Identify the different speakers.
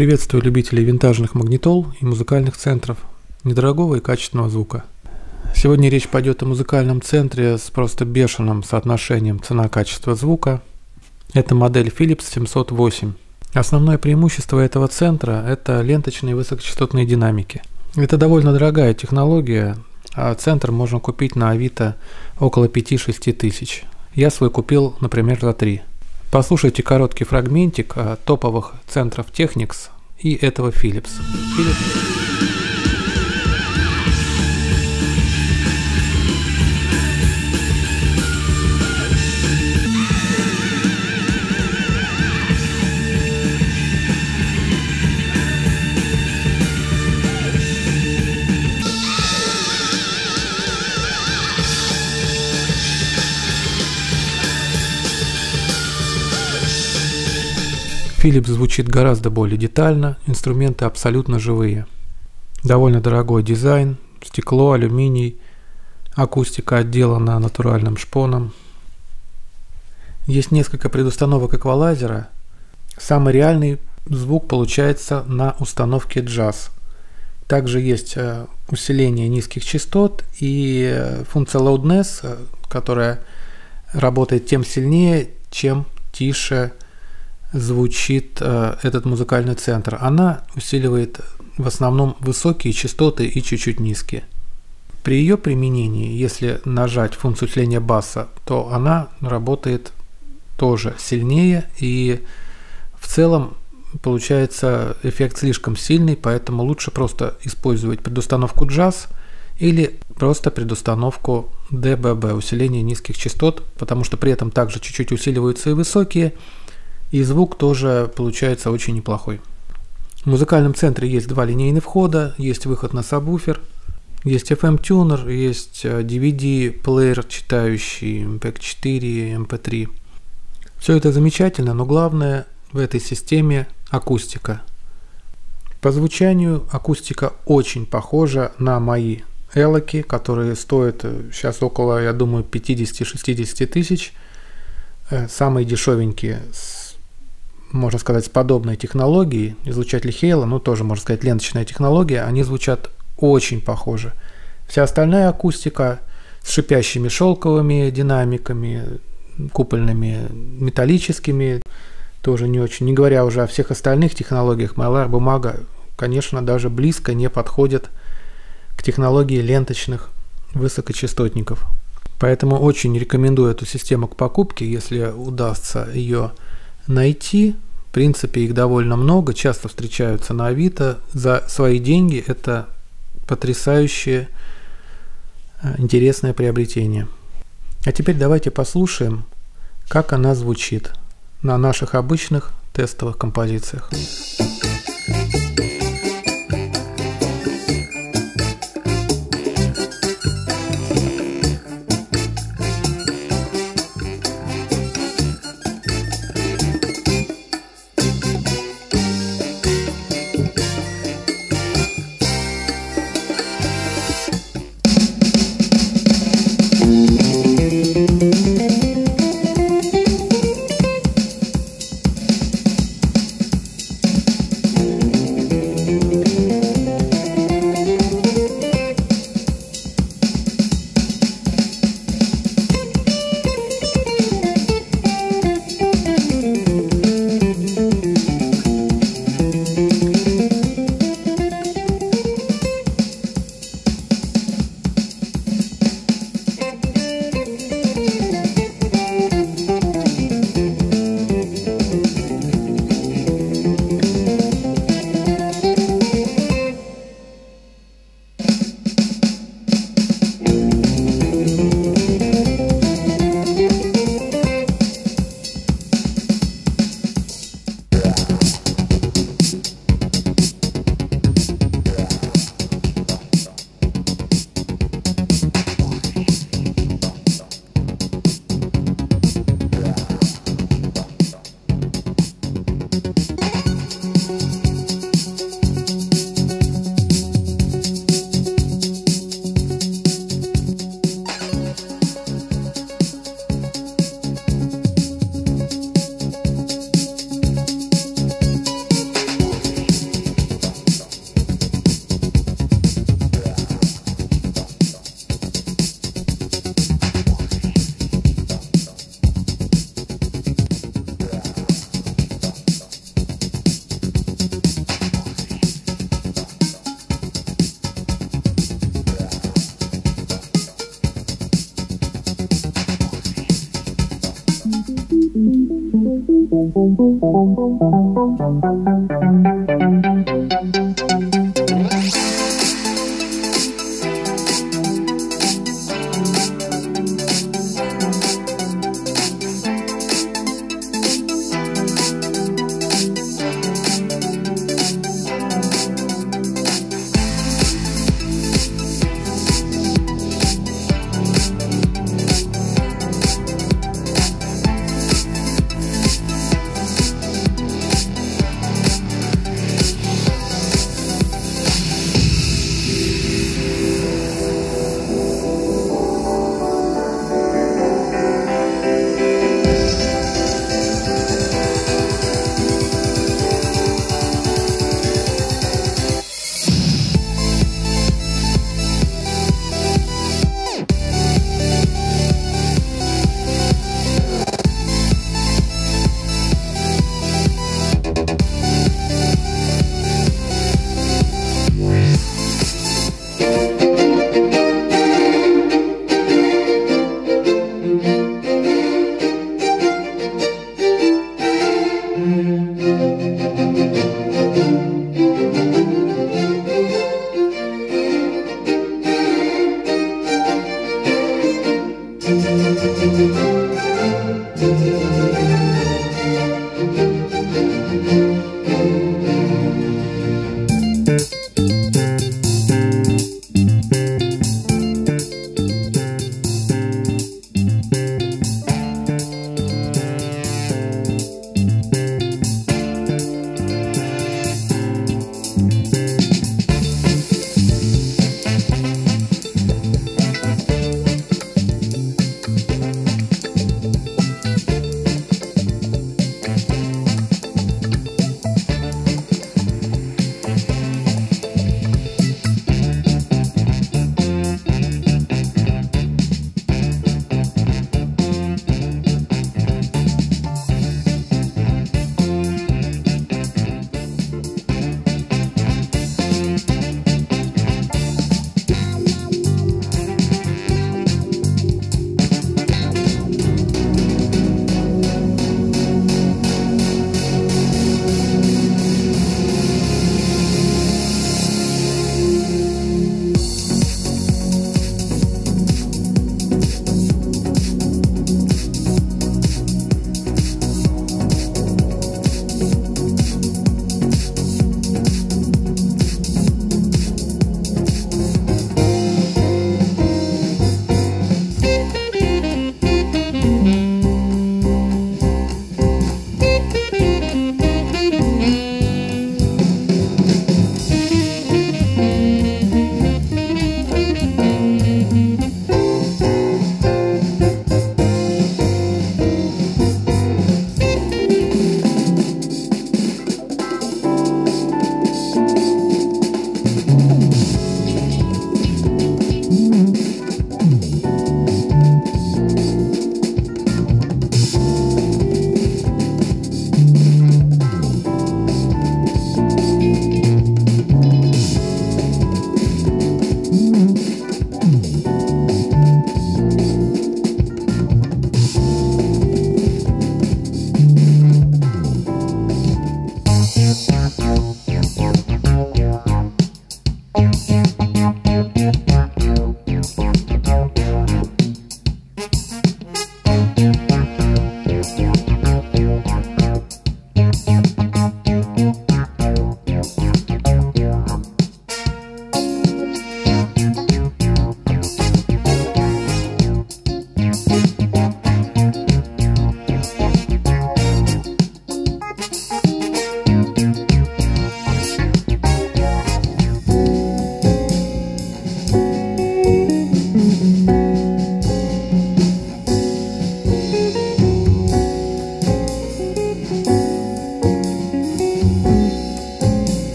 Speaker 1: Приветствую любителей винтажных магнитол и музыкальных центров, недорогого и качественного звука. Сегодня речь пойдет о музыкальном центре с просто бешеным соотношением цена-качество звука. Это модель Philips 708. Основное преимущество этого центра – это ленточные высокочастотные динамики. Это довольно дорогая технология, а центр можно купить на Авито около 5-6 тысяч. Я свой купил, например, за 3. Послушайте короткий фрагментик топовых центров Technics и этого Philips. Philips. Philips звучит гораздо более детально, инструменты абсолютно живые. Довольно дорогой дизайн, стекло, алюминий, акустика отделана натуральным шпоном. Есть несколько предустановок эквалайзера. Самый реальный звук получается на установке джаз. Также есть э, усиление низких частот и э, функция loudness, э, которая работает тем сильнее, чем тише звучит э, этот музыкальный центр. Она усиливает в основном высокие частоты и чуть-чуть низкие. При ее применении, если нажать функцию усиления баса, то она работает тоже сильнее и в целом получается эффект слишком сильный, поэтому лучше просто использовать предустановку джаз или просто предустановку DBB, усиление низких частот, потому что при этом также чуть-чуть усиливаются и высокие, и звук тоже получается очень неплохой. В музыкальном центре есть два линейных входа, есть выход на сабвуфер, есть FM-тюнер, есть DVD-плеер, э, читающий MP4, MP3. Все это замечательно, но главное в этой системе акустика. По звучанию акустика очень похожа на мои элоки, которые стоят сейчас э, около, я думаю, 50-60 тысяч. Э, самые дешевенькие с можно сказать, с подобной технологией, излучатель Хейла, ну тоже, можно сказать, ленточная технология, они звучат очень похоже. Вся остальная акустика с шипящими шелковыми динамиками, купольными металлическими, тоже не очень. Не говоря уже о всех остальных технологиях, Mylar бумага, конечно, даже близко не подходит к технологии ленточных высокочастотников. Поэтому очень рекомендую эту систему к покупке, если удастся ее найти. В принципе, их довольно много, часто встречаются на Авито. За свои деньги это потрясающее, э, интересное приобретение. А теперь давайте послушаем, как она звучит на наших обычных тестовых композициях.
Speaker 2: Thank you.